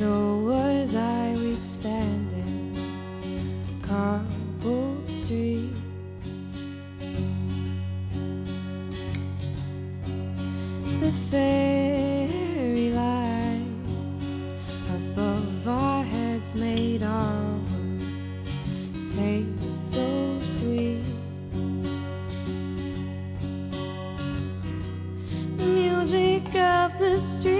So was I, we'd stand in cobbled streets. The fairy lights above our heads made our world taste so sweet. The music of the streets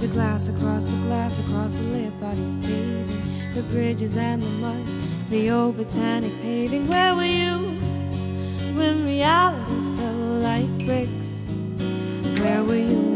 the glass, across the glass, across the lit bodies bathing, the bridges and the mud, the old botanic paving. Where were you when reality fell like bricks? Where were you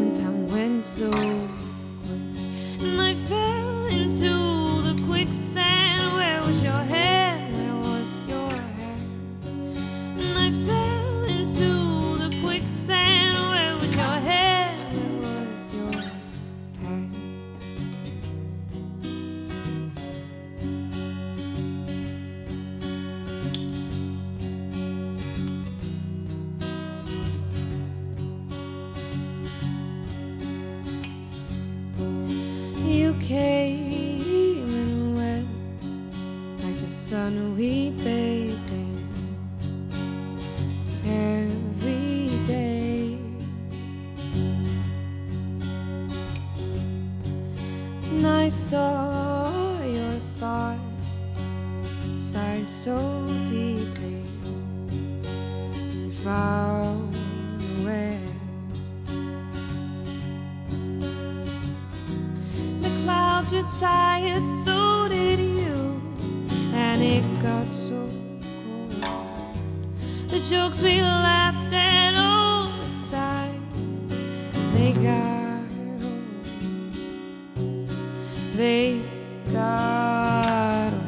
came and went like the sun we bathed in every day. And I saw your thoughts sigh so deeply, far clouds are tired, so did you. And it got so cold. The jokes we laughed at all the time, they got old. They got old.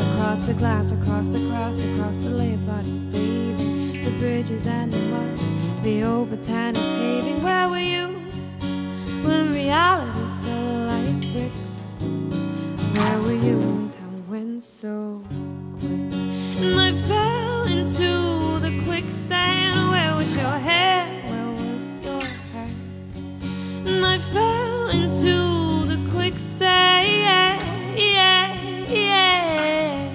Across the glass, across the grass, across the lay bodies bathing, the bridges and the mud, the old botanic paving. Where were you when reality fell like bricks? Where were you when time went so quick? And I fell into the quicksand. Where was your hair? Where was your hair? And I fell into the quicksand. Yeah, yeah, yeah.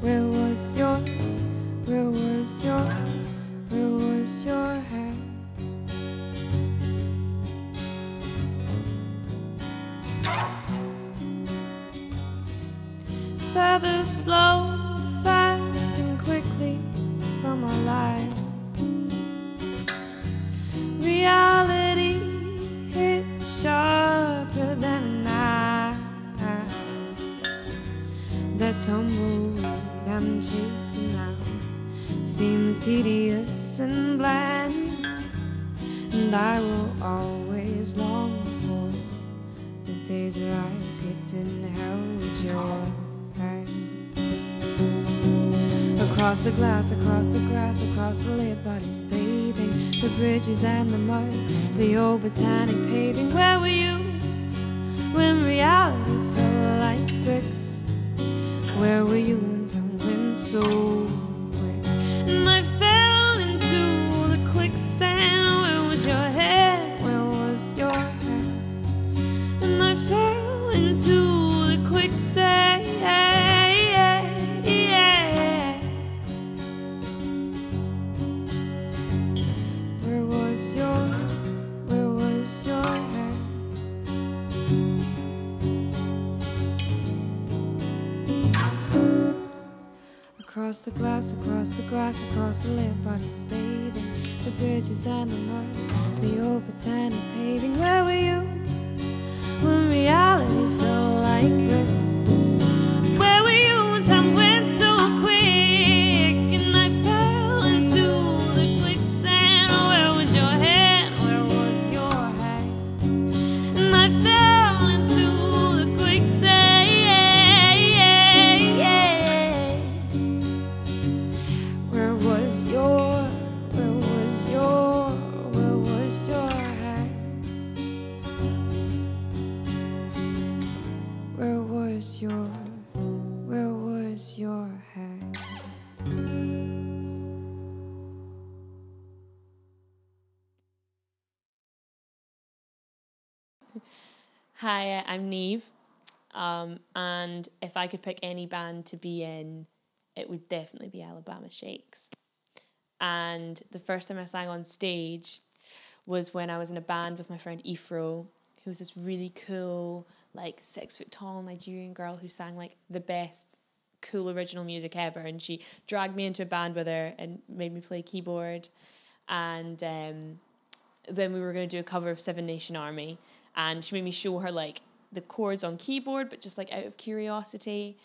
Where was your, Feathers blow fast and quickly from our lives. Reality hits sharper than knife. That tumbleweed I'm chasing now seems tedious and bland, and I will always long for the days where I skipped and held your Across the glass, across the grass, across the lit bodies bathing, the bridges and the mud, the old botanic paving. Where were you when reality fell like bricks? Where were you when time went so quick? And I fell into the quicksand. Where was your head? Across the glass, across the grass, across the lit bodies bathing, the bridges and the mud, the old botanic paving. Where were you was your, where was your hand? Hi, uh, I'm Niamh. Um, and if I could pick any band to be in, it would definitely be Alabama Shakes. And the first time I sang on stage was when I was in a band with my friend Ifro, who was this really cool like six foot tall Nigerian girl who sang like the best cool original music ever. And she dragged me into a band with her and made me play keyboard. And um, then we were going to do a cover of Seven Nation Army. And she made me show her like the chords on keyboard, but just like out of curiosity.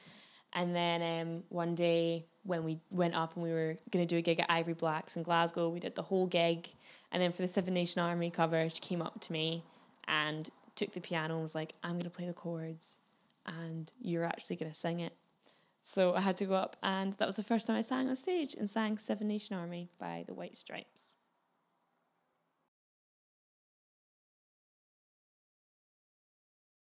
And then um, one day when we went up and we were going to do a gig at Ivory Blacks in Glasgow, we did the whole gig. And then for the Seven Nation Army cover, she came up to me and took the piano and was like, I'm going to play the chords and you're actually going to sing it. So I had to go up, and that was the first time I sang on stage and sang Seven Nation Army by the White Stripes.